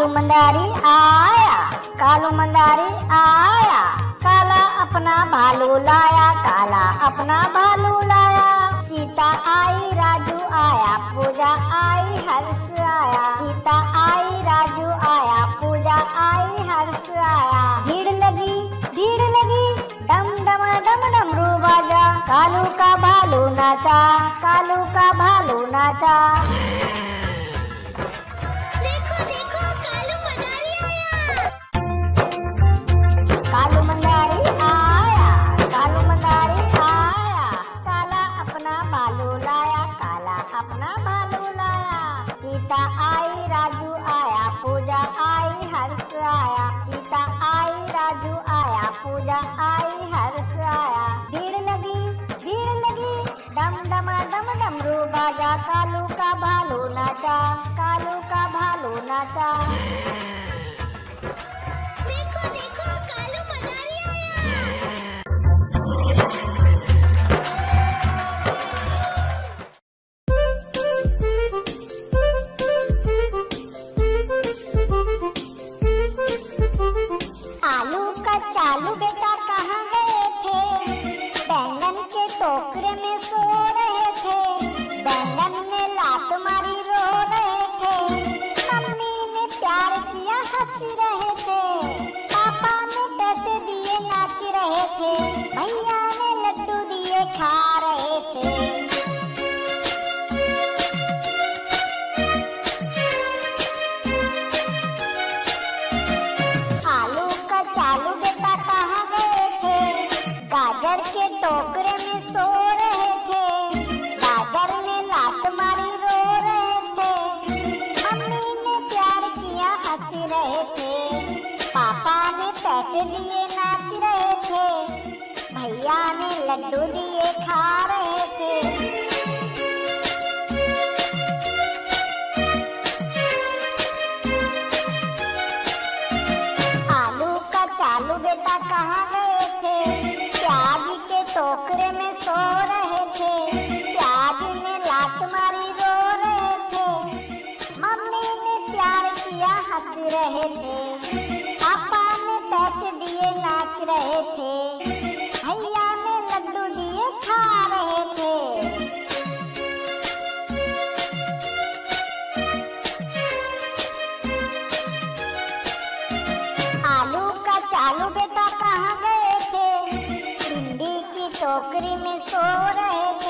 कालू मंदारी आया, कालू मंदारी आया, काला अपना भालू लाया, काला अपना भालू लाया। सीता आई, राजू आया, पूजा आई, हर्ष आया। सीता आई, राजू आया, पूजा आई, हर्ष आया। भीड़ लगी भीड़ लगी डम डम डम डमरू बाजा। कालू का भालू नाचा, कालू का भालू नाचा। पूजा आई हर्ष आया। भीड़ लगी भीड़ लगी। डम डमा डम डमरू बाजा। कालू का भालू नाचा, कालू का भालू नाचा। आलू का चालू बेटा कहाँ गए थे? प्याज के टोकरे में सो रहे थे। प्याज ने लात मम्मी ने प्यार किया, हंस रहे थे। टोकरी में सो रहे थे।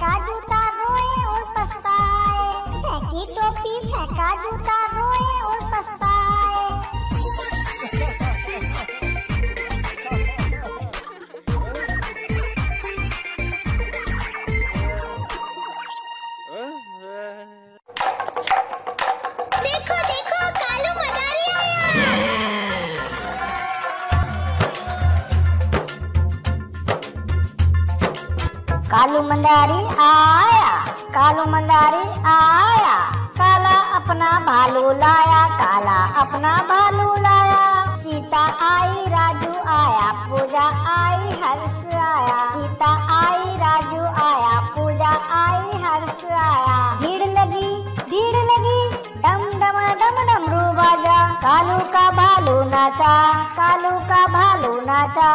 टोपी मंदारी आया, कालू मंदारी आया, काला अपना भालू लाया, काला अपना भालू लाया। सीता आई, राजू आया, पूजा आई, हर्ष आया। सीता आई, राजू आया, पूजा आई, हर्ष आया। भीड़ लगी भीड़ लगी, डम डमा डम डमरू बाजा। कालू का भालू नाचा, कालू का भालू नाचा।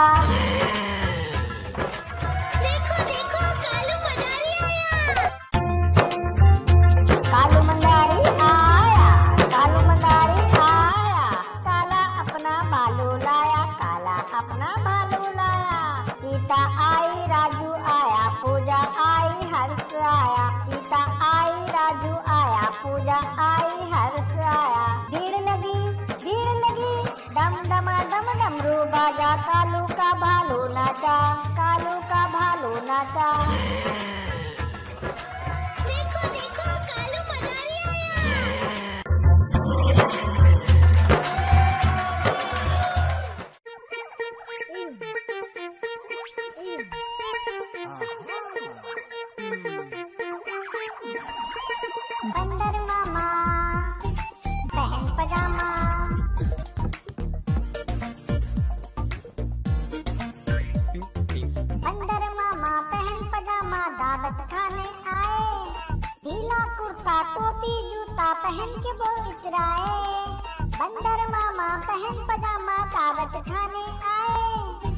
नाचा कालू का भालू नाचा। देखो देखो। टोपी, जूता पहन के वो इसराए बंदर मामा पहन पजामा दावत खाने आए।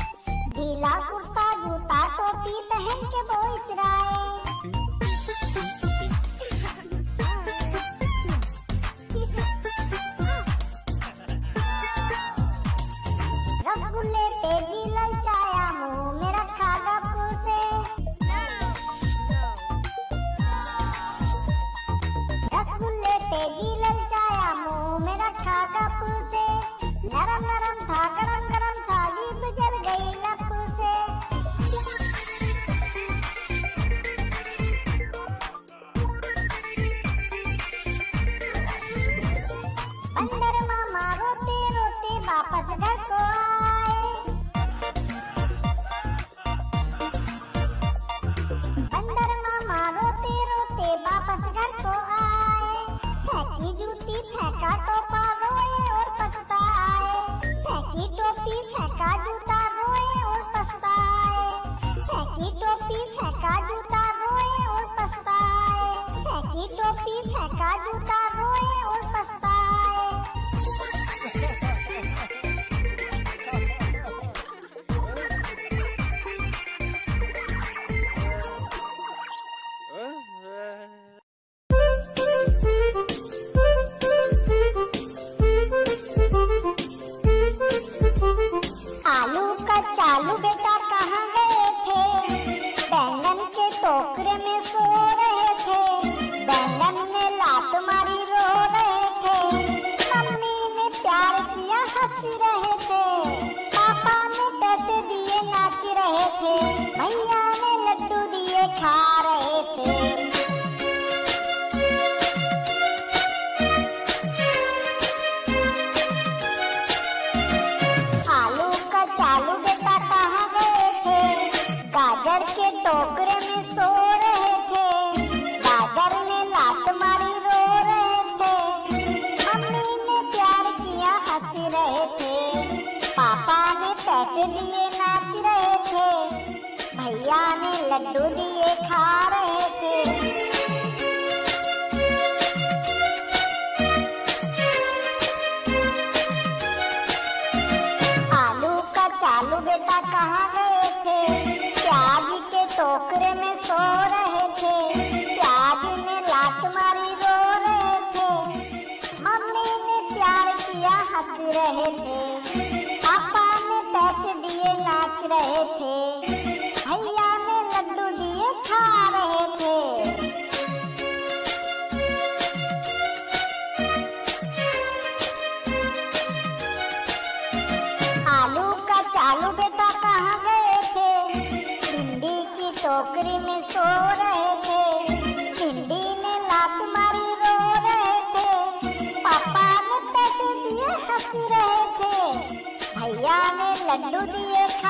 ढीला कुर्ता, जूता, टोपी पहन के वो इसराए टोपी फेंका जूता salud Saludos,